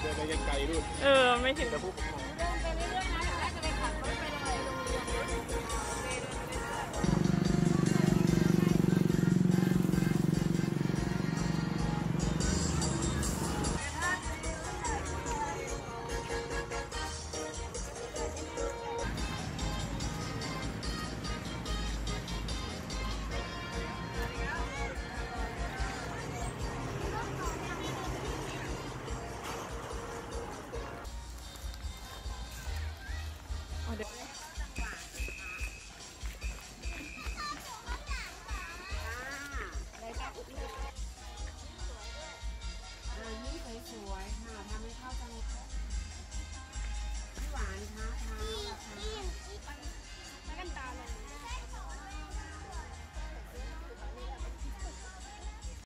เไปไกลๆนู่เออ ไม่ถึง Oh,